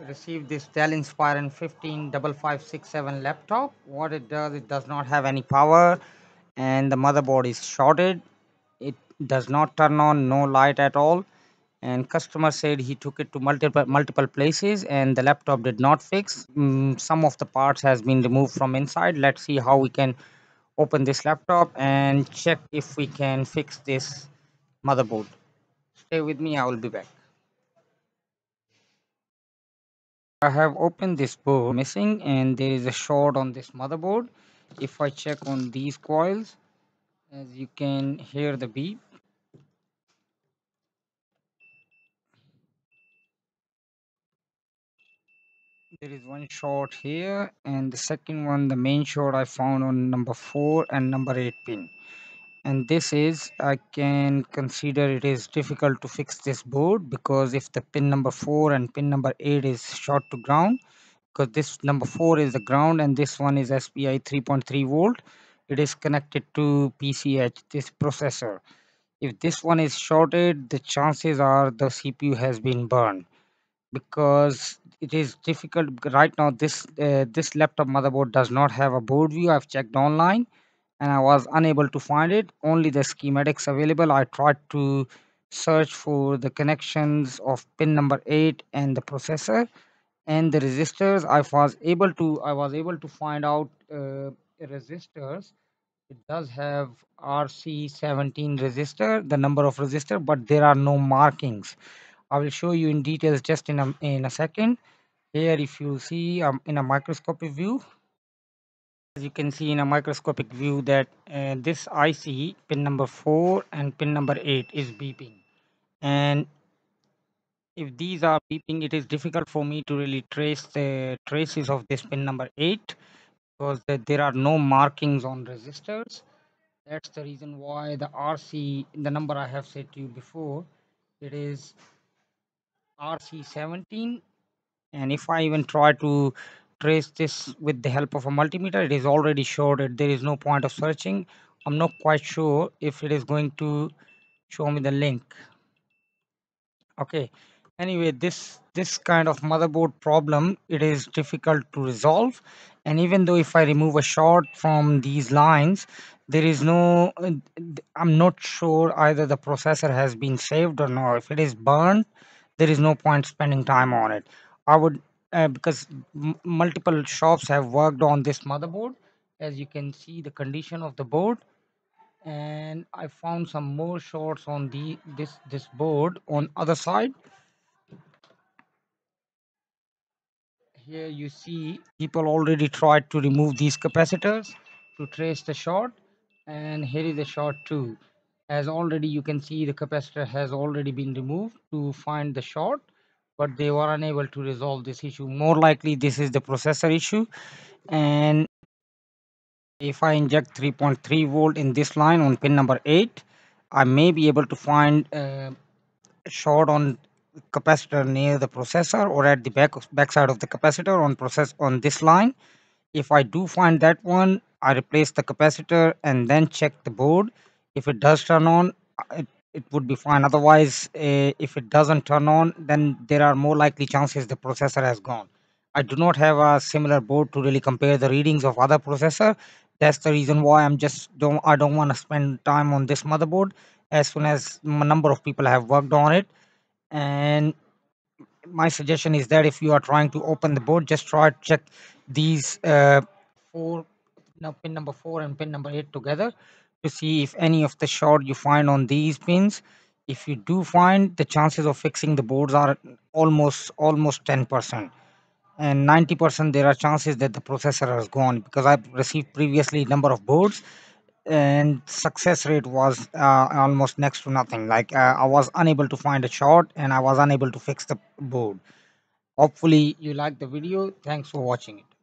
received this Dell Inspiron 155567 laptop. What it does, it does not have any power and the motherboard is shorted. It does not turn on, no light at all. And customer said he took it to multiple multiple places and the laptop did not fix. Mm, some of the parts has been removed from inside. Let's see how we can open this laptop and check if we can fix this motherboard. Stay with me, I will be back. I have opened this board missing and there is a short on this motherboard. If I check on these coils, as you can hear the beep. There is one short here and the second one, the main short I found on number 4 and number 8 pin and this is I can consider it is difficult to fix this board because if the pin number 4 and pin number 8 is short to ground because this number 4 is the ground and this one is SPI 3.3 volt it is connected to PCH this processor. If this one is shorted the chances are the CPU has been burned because it is difficult. Right now this uh, this laptop motherboard does not have a board view. I've checked online and I was unable to find it. Only the schematics available. I tried to search for the connections of pin number 8 and the processor and the resistors. I was able to I was able to find out uh, resistors. It does have RC17 resistor the number of resistor but there are no markings. I will show you in details just in a, in a second. Here if you see um, in a microscopic view as you can see in a microscopic view that uh, this IC pin number 4 and pin number 8 is beeping. And if these are beeping it is difficult for me to really trace the traces of this pin number 8 because the, there are no markings on resistors. That's the reason why the RC the number I have said to you before it is RC17 and if I even try to trace this with the help of a multimeter. It is already shorted there is no point of searching. I'm not quite sure if it is going to show me the link. Okay. Anyway this this kind of motherboard problem it is difficult to resolve. And even though if I remove a short from these lines there is no I'm not sure either the processor has been saved or not. If it is burned there is no point spending time on it. I would uh, because multiple shops have worked on this motherboard. As you can see the condition of the board. And I found some more shorts on the this this board on other side. Here you see people already tried to remove these capacitors to trace the short and here is the short too. As already you can see the capacitor has already been removed to find the short but they were unable to resolve this issue. More likely this is the processor issue. And if I inject 3.3 volt in this line on pin number 8 I may be able to find a short on capacitor near the processor or at the back back side of the capacitor on process on this line. If I do find that one I replace the capacitor and then check the board. If it does turn on it, it would be fine. Otherwise uh, if it doesn't turn on then there are more likely chances the processor has gone. I do not have a similar board to really compare the readings of other processor. That's the reason why I'm just don't I don't want to spend time on this motherboard as soon as a number of people have worked on it. And my suggestion is that if you are trying to open the board just try to check these uh, four now pin number four and pin number eight together to see if any of the short you find on these pins. If you do find the chances of fixing the boards are almost almost 10 percent. And 90 percent there are chances that the processor has gone because i've received previously number of boards and success rate was uh, almost next to nothing. Like uh, i was unable to find a short and i was unable to fix the board. Hopefully you like the video. Thanks for watching it